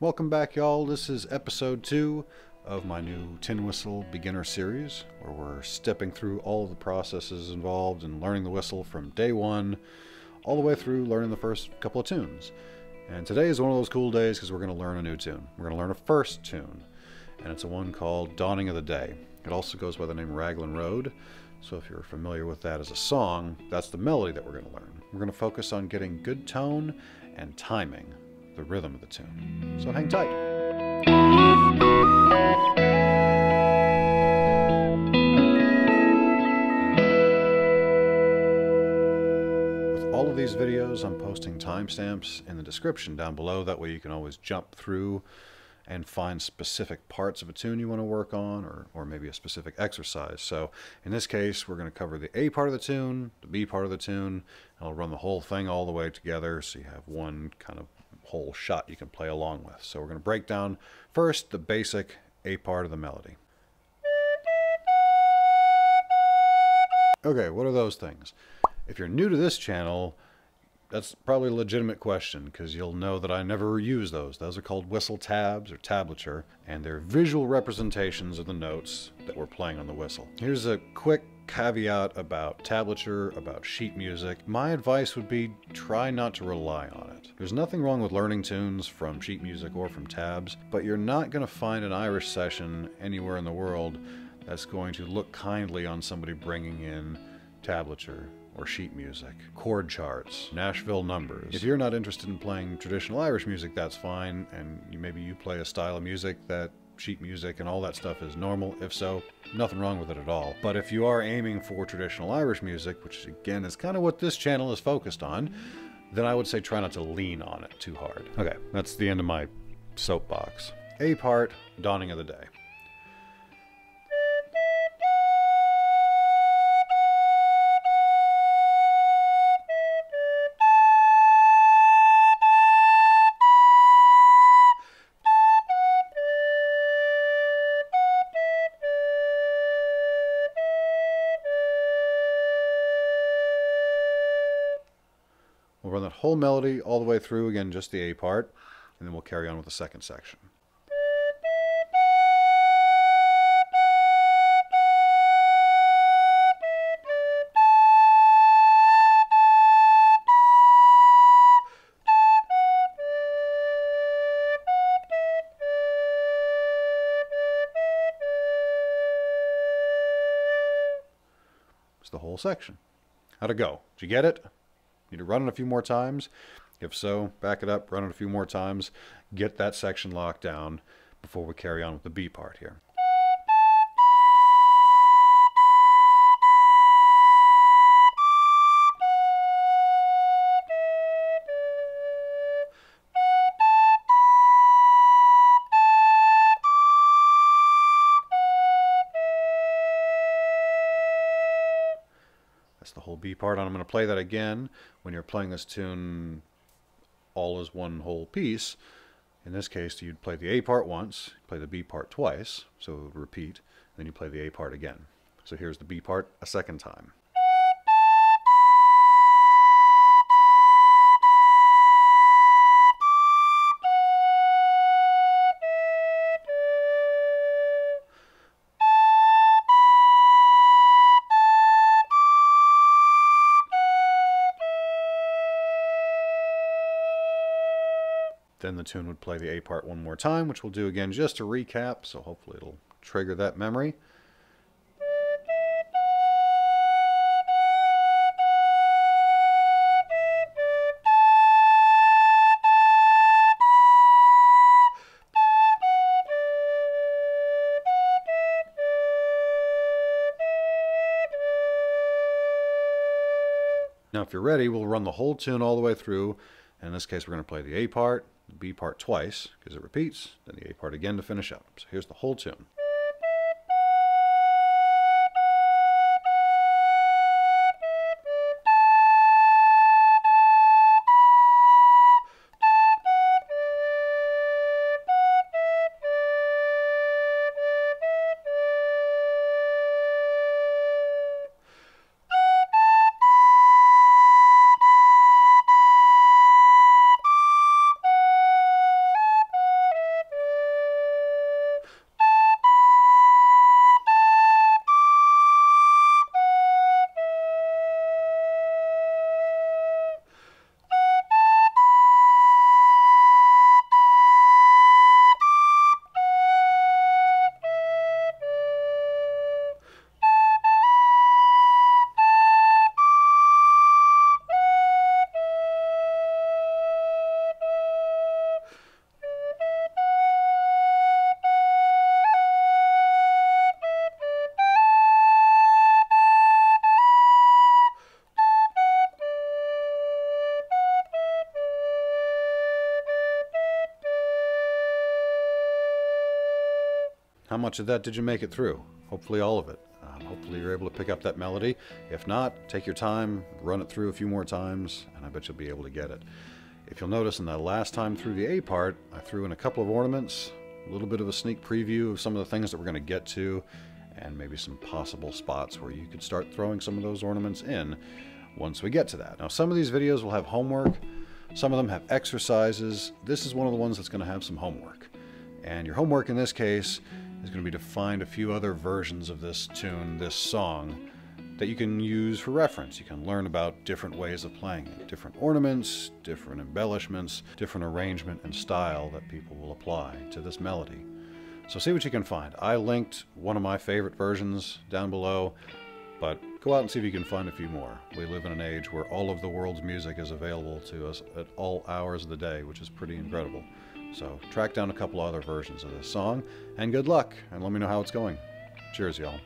Welcome back, y'all. This is episode two of my new tin whistle beginner series, where we're stepping through all of the processes involved in learning the whistle from day one all the way through learning the first couple of tunes. And today is one of those cool days because we're going to learn a new tune. We're going to learn a first tune, and it's a one called Dawning of the Day. It also goes by the name Raglan Road. So if you're familiar with that as a song, that's the melody that we're going to learn. We're going to focus on getting good tone and timing, the rhythm of the tune. So hang tight. With all of these videos, I'm posting timestamps in the description down below. That way you can always jump through and find specific parts of a tune you want to work on or, or maybe a specific exercise. So in this case, we're going to cover the A part of the tune, the B part of the tune, and I'll run the whole thing all the way together so you have one kind of whole shot you can play along with. So we're going to break down first the basic A part of the melody. Okay, what are those things? If you're new to this channel, that's probably a legitimate question because you'll know that I never use those. Those are called whistle tabs or tablature, and they're visual representations of the notes that we're playing on the whistle. Here's a quick caveat about tablature, about sheet music. My advice would be try not to rely on. There's nothing wrong with learning tunes from sheet music or from tabs, but you're not going to find an Irish session anywhere in the world that's going to look kindly on somebody bringing in tablature or sheet music, chord charts, Nashville numbers. If you're not interested in playing traditional Irish music, that's fine, and maybe you play a style of music that sheet music and all that stuff is normal. If so, nothing wrong with it at all. But if you are aiming for traditional Irish music, which again is kind of what this channel is focused on, then I would say try not to lean on it too hard. Okay, that's the end of my soapbox. A part, Dawning of the Day. We'll run that whole melody all the way through, again, just the A part, and then we'll carry on with the second section. It's the whole section. How'd it go? Did you get it? Need to run it a few more times? If so, back it up, run it a few more times, get that section locked down before we carry on with the B part here. Whole B part. And I'm going to play that again when you're playing this tune all as one whole piece. In this case, you'd play the A part once, play the B part twice, so it would repeat, then you play the A part again. So here's the B part a second time. Then the tune would play the A part one more time, which we'll do again just to recap, so hopefully it'll trigger that memory. Now, if you're ready, we'll run the whole tune all the way through. In this case, we're going to play the A part, the B part twice, because it repeats, then the A part again to finish up. So here's the whole tune. How much of that did you make it through? Hopefully all of it. Um, hopefully you're able to pick up that melody. If not, take your time, run it through a few more times, and I bet you'll be able to get it. If you'll notice in the last time through the A part, I threw in a couple of ornaments, a little bit of a sneak preview of some of the things that we're going to get to, and maybe some possible spots where you could start throwing some of those ornaments in once we get to that. Now some of these videos will have homework, some of them have exercises. This is one of the ones that's going to have some homework. And your homework in this case is going to be to find a few other versions of this tune, this song, that you can use for reference. You can learn about different ways of playing it, different ornaments, different embellishments, different arrangement and style that people will apply to this melody. So see what you can find. I linked one of my favorite versions down below, but go out and see if you can find a few more. We live in an age where all of the world's music is available to us at all hours of the day, which is pretty incredible. So track down a couple other versions of this song, and good luck, and let me know how it's going. Cheers, y'all.